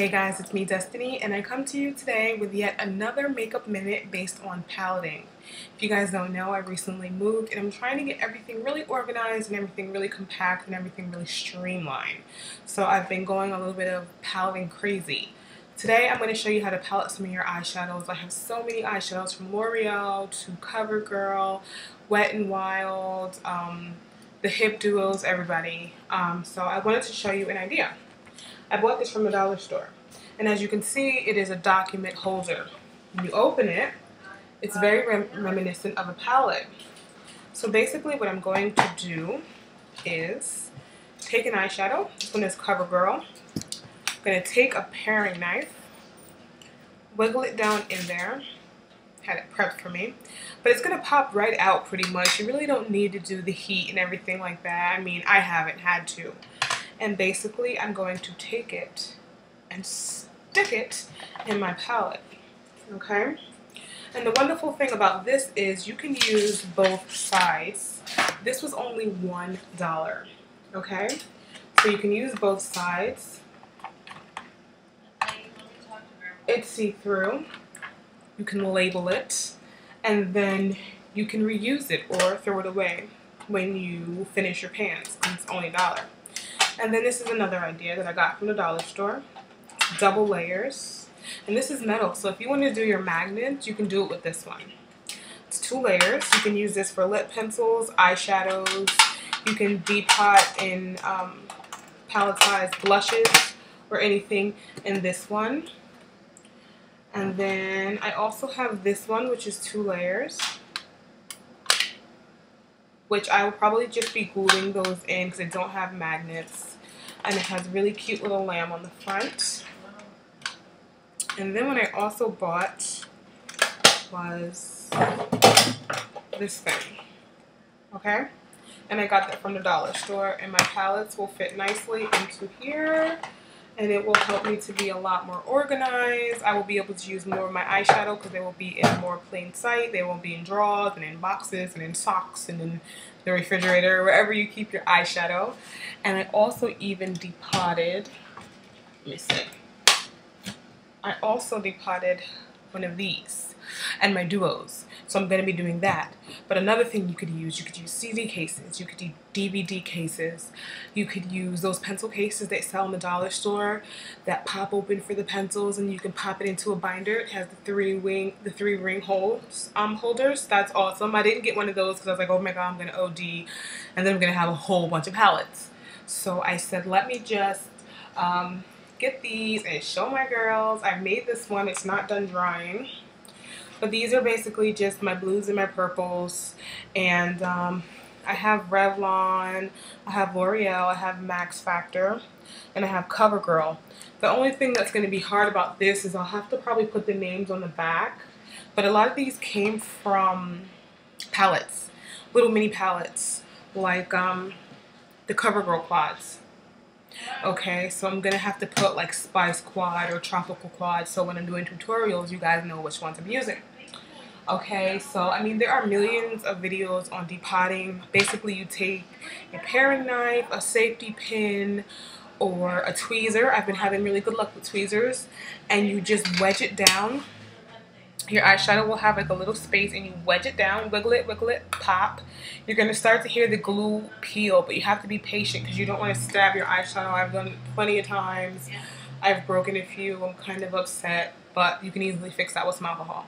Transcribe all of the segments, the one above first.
Hey guys, it's me Destiny and I come to you today with yet another makeup minute based on paleting. If you guys don't know, I recently moved and I'm trying to get everything really organized and everything really compact and everything really streamlined. So I've been going a little bit of paleting crazy. Today I'm going to show you how to palette some of your eyeshadows. I have so many eyeshadows from L'Oreal to CoverGirl, Wet n Wild, um, the Hip Duos, everybody. Um, so I wanted to show you an idea. I bought this from the dollar store. And as you can see, it is a document holder. When you open it, it's very rem reminiscent of a palette. So basically what I'm going to do is take an eyeshadow. This one is CoverGirl. I'm going to take a paring knife, wiggle it down in there. Had it prepped for me. But it's going to pop right out pretty much. You really don't need to do the heat and everything like that. I mean, I haven't had to. And basically, I'm going to take it and stick it in my palette, okay? And the wonderful thing about this is you can use both sides. This was only $1, okay? So you can use both sides. It's see-through. You can label it. And then you can reuse it or throw it away when you finish your pants. It's only a dollar. And then this is another idea that I got from the dollar store. Double layers. And this is metal, so if you want to do your magnets, you can do it with this one. It's two layers. You can use this for lip pencils, eyeshadows. You can depot in um, blushes or anything in this one. And then I also have this one, which is two layers which I will probably just be gluing those in because they don't have magnets. And it has really cute little lamb on the front. And then what I also bought was this thing. Okay? And I got that from the dollar store. And my palettes will fit nicely into here and it will help me to be a lot more organized. I will be able to use more of my eyeshadow because they will be in more plain sight. They won't be in drawers and in boxes and in socks and in the refrigerator, wherever you keep your eyeshadow. And I also even depotted, let me see. I also depotted one of these and my duos. So I'm going to be doing that. But another thing you could use, you could use CD cases, you could do DVD cases, you could use those pencil cases they sell in the dollar store that pop open for the pencils and you can pop it into a binder. It has the three wing, the three ring holes, um, holders. That's awesome. I didn't get one of those because I was like, oh my god, I'm going to OD and then I'm going to have a whole bunch of palettes. So I said, let me just um, get these and show my girls. I made this one. It's not done drying. But these are basically just my blues and my purples. And um, I have Revlon, I have L'Oreal, I have Max Factor, and I have CoverGirl. The only thing that's going to be hard about this is I'll have to probably put the names on the back. But a lot of these came from palettes, little mini palettes, like um, the CoverGirl quads. Okay, so I'm to have to put like Spice Quad or Tropical Quad so when I'm doing tutorials, you guys know which ones I'm using. Okay, so I mean there are millions of videos on depotting. Basically you take a paring knife, a safety pin, or a tweezer. I've been having really good luck with tweezers. And you just wedge it down. Your eyeshadow will have like a little space and you wedge it down, wiggle it, wiggle it, pop. You're going to start to hear the glue peel, but you have to be patient because you don't want to stab your eyeshadow. I've done it plenty of times. I've broken a few. I'm kind of upset, but you can easily fix that with some alcohol.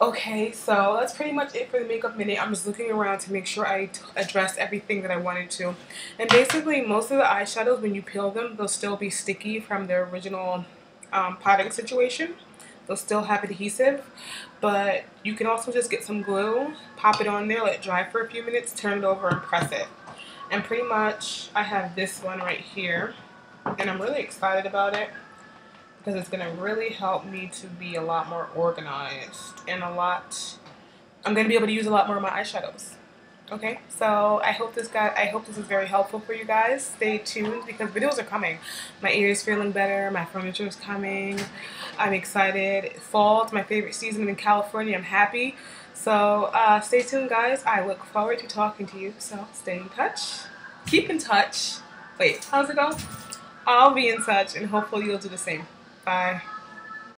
Okay, so that's pretty much it for the makeup minute. I'm just looking around to make sure I address everything that I wanted to. And basically, most of the eyeshadows, when you peel them, they'll still be sticky from their original um, potting situation. They'll still have adhesive, but you can also just get some glue, pop it on there, let it dry for a few minutes, turn it over, and press it. And pretty much, I have this one right here, and I'm really excited about it because it's going to really help me to be a lot more organized and a lot I'm going to be able to use a lot more of my eyeshadows okay so I hope this guy I hope this is very helpful for you guys. Stay tuned because videos are coming. My ear is feeling better my furniture is coming. I'm excited. Fall is my favorite season in California I'm happy. So uh, stay tuned guys. I look forward to talking to you. So stay in touch. Keep in touch. Wait how's it go? I'll be in touch and hopefully you'll do the same. Bye.